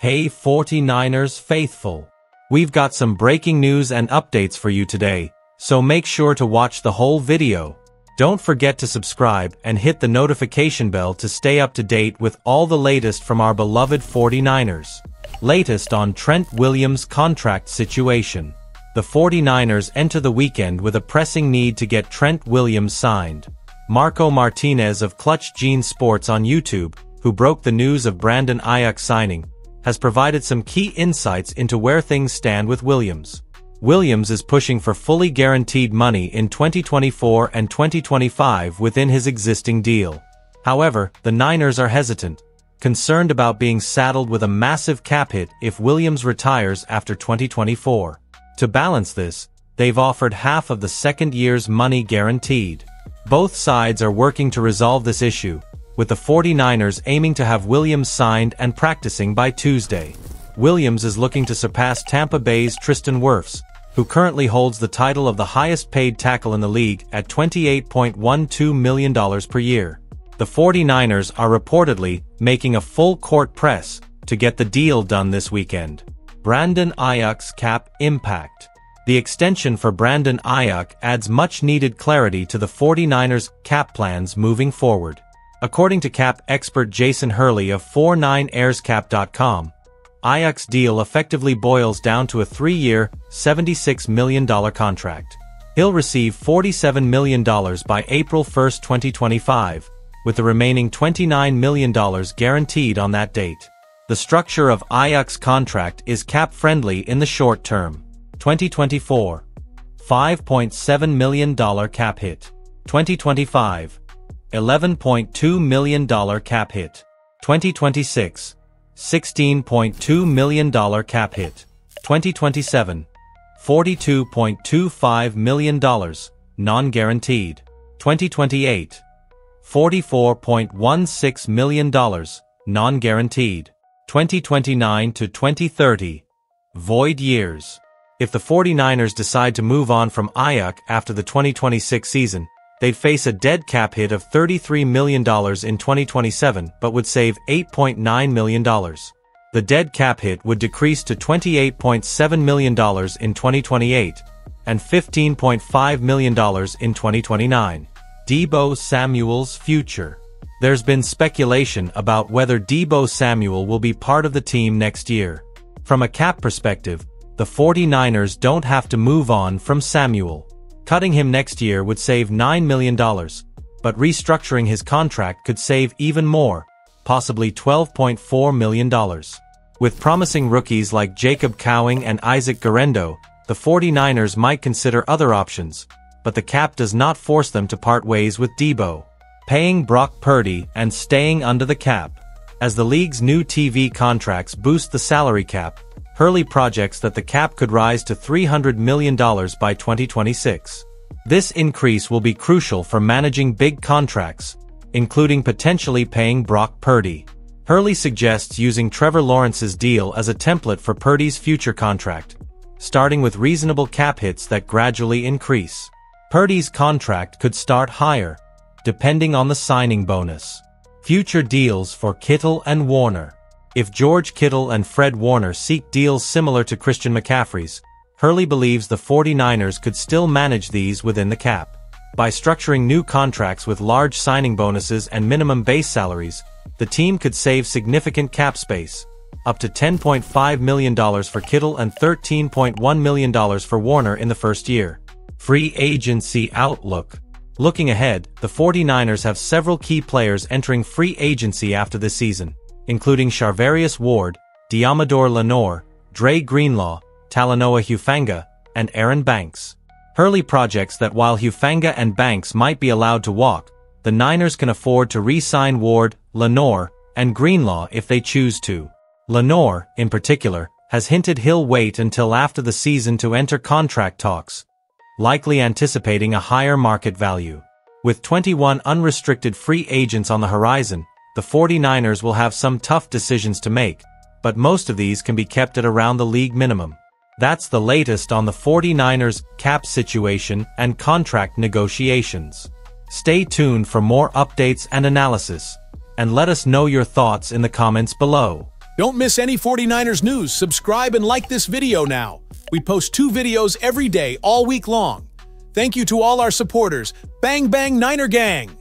Hey 49ers faithful. We've got some breaking news and updates for you today, so make sure to watch the whole video. Don't forget to subscribe and hit the notification bell to stay up to date with all the latest from our beloved 49ers. Latest on Trent Williams' contract situation. The 49ers enter the weekend with a pressing need to get Trent Williams signed. Marco Martinez of Clutch Gene Sports on YouTube, who broke the news of Brandon Aiyuk signing, has provided some key insights into where things stand with Williams. Williams is pushing for fully guaranteed money in 2024 and 2025 within his existing deal. However, the Niners are hesitant, concerned about being saddled with a massive cap hit if Williams retires after 2024. To balance this, they've offered half of the second year's money guaranteed. Both sides are working to resolve this issue, with the 49ers aiming to have Williams signed and practicing by Tuesday. Williams is looking to surpass Tampa Bay's Tristan Wirfs, who currently holds the title of the highest paid tackle in the league at $28.12 million per year. The 49ers are reportedly making a full court press to get the deal done this weekend. Brandon Aiyuk's cap impact. The extension for Brandon Aiyuk adds much-needed clarity to the 49ers' cap plans moving forward. According to cap expert Jason Hurley of 49erscap.com, Aiyuk's deal effectively boils down to a three-year, $76 million contract. He'll receive $47 million by April 1, 2025, with the remaining $29 million guaranteed on that date. The structure of Aiyuk's contract is cap-friendly in the short term. 2024. $5.7 million cap hit. 2025. $11.2 million cap hit. 2026. $16.2 million cap hit. 2027. $42.25 million, non-guaranteed. 2028. $44.16 million, non-guaranteed. 2029 to 2030. Void years. If the 49ers decide to move on from Aiyuk after the 2026 season, they'd face a dead cap hit of $33 million in 2027 but would save $8.9 million. The dead cap hit would decrease to $28.7 million in 2028 and $15.5 million in 2029. Deebo Samuel's future. There's been speculation about whether Deebo Samuel will be part of the team next year. From a cap perspective, the 49ers don't have to move on from Samuel. Cutting him next year would save $9 million, but restructuring his contract could save even more, possibly $12.4 million. With promising rookies like Jacob Cowing and Isaac Guerendo, the 49ers might consider other options, but the cap does not force them to part ways with Deebo. Paying Brock Purdy and staying under the cap. As the league's new TV contracts boost the salary cap, Hurley projects that the cap could rise to $300 million by 2026. This increase will be crucial for managing big contracts, including potentially paying Brock Purdy. Hurley suggests using Trevor Lawrence's deal as a template for Purdy's future contract, starting with reasonable cap hits that gradually increase. Purdy's contract could start higher, depending on the signing bonus. Future deals for Kittle and Warner. If George Kittle and Fred Warner seek deals similar to Christian McCaffrey's, Hurley believes the 49ers could still manage these within the cap. By structuring new contracts with large signing bonuses and minimum base salaries, the team could save significant cap space, up to $10.5 million for Kittle and $13.1 million for Warner in the first year. Free Agency Outlook Looking ahead, the 49ers have several key players entering free agency after this season including Charvarius Ward, Deommodore Lenoir, Dre Greenlaw, Talanoa Hufanga, and Aaron Banks. Hurley projects that while Hufanga and Banks might be allowed to walk, the Niners can afford to re-sign Ward, Lenoir, and Greenlaw if they choose to. Lenoir, in particular, has hinted he'll wait until after the season to enter contract talks, likely anticipating a higher market value. With 21 unrestricted free agents on the horizon, the 49ers will have some tough decisions to make, but most of these can be kept at around the league minimum. That's the latest on the 49ers cap situation and contract negotiations. Stay tuned for more updates and analysis, and let us know your thoughts in the comments below. Don't miss any 49ers news. Subscribe and like this video now. We post two videos every day, all week long. Thank you to all our supporters. Bang Bang Niner Gang!